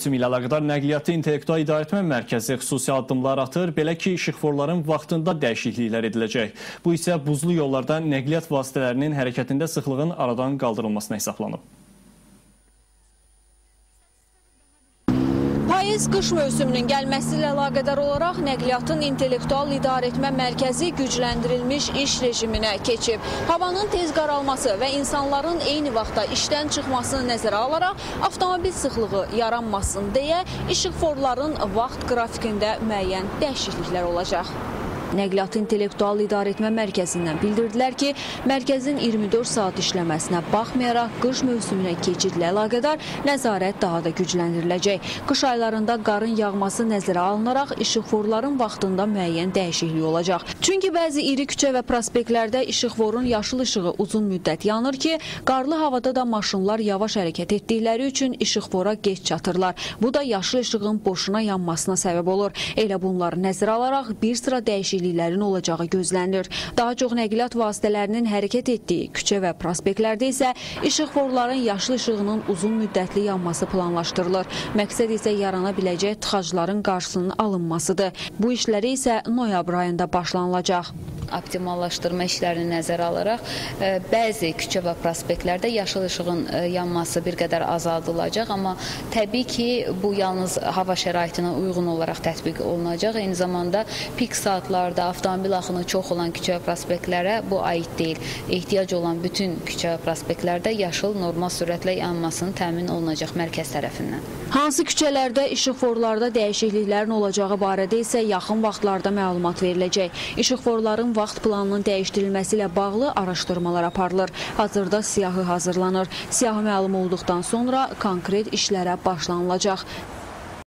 Mövsüm ilə əlaqədar Nəqliyyatı İntellektual İdarəetmə Mərkəzi xüsusi addımlar atır. Belə ki, işıqforların vaxtında dəyişikliklər ediləcək. Bu isə buzlu yollarda nəqliyyat vasitələrinin hərəkətində sıxlığın aradan qaldırılmasına hesablanıb. Payız-qış mövsümünün gəlməsi ilə əlaqədar olaraq Nəqliyyatın İntellektual İdarəetmə Mərkəzi gücləndirilmiş iş rejiminə keçib. Havanın tez qaralması və insanların eyni vaxtda işdən çıxmasını nəzərə alaraq avtomobil sıxlığı yaranmasın deyə işıqforların vaxt qrafikində müəyyən dəyişikliklər olacaq. Nəqliyyatı İntellektual İdarəetmə Mərkəzindən bildirdilər ki, mərkəzin 24 saat işləməsinə baxmayaraq qış mövsümünə keçidlə əlaqədar nəzarət daha da gücləndiriləcək. Qış aylarında qarın yağması nəzərə alınaraq işıqforların vaxtında müəyyən dəyişiklik olacaq. Çünki bəzi iri küçə və prospektlərdə işıqforun yaşıl işığı uzun müddət yanır ki, qarlı havada da maşınlar yavaş hərəkət etdikləri üçün işıqfora geç çatırlar. Bu da yaşıl işığın boşuna yanmasına səbəb olur. Elə bunları nəzərə alaraq bir sıra dəyişikliklər dəyişikliklərin olacağı gözlənilir. Daha çox nəqliyyat vasitələrinin hərəkət etdiyi küçə və prospektlərdə isə işıqforların yaşlı işığının uzun müddətli yanması planlaşdırılır. Məqsəd isə yarana biləcək tıxacların qarşısının alınmasıdır. Bu işləri isə noyabr ayında başlanılacaq optimallaşdırma işlərini nəzərə alaraq e, bəzi küçə və prospektlərdə yaşıl işığın e, yanması bir qədər azaldılacaq, amma təbii ki, bu yalnız hava şəraitinə uyğun olaraq tətbiq olunacaq. Eyni zamanda pik saatlarda avtomobil axını çox olan küçə və prospektlərə bu aid deyil. Ehtiyac olan bütün küçə və prospektlərdə yaşıl normal sürətlə yanmasının təmin olunacaq mərkəz tərəfindən. Hansı küçələrdə işıqforlarda dəyişikliklərin olacağı barədə isə yaxın vaxtlarda məlumat veriləcək. İşıqforların vaxt planının dəyişdirilməsi ilə bağlı araşdırmalar aparılır. Hazırda siyahı hazırlanır. Siyahı məlum olduqdan sonra konkret işlərə başlanılacaq.